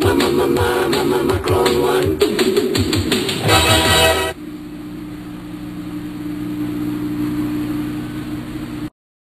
Mama, mama, mama, mama, Macron one.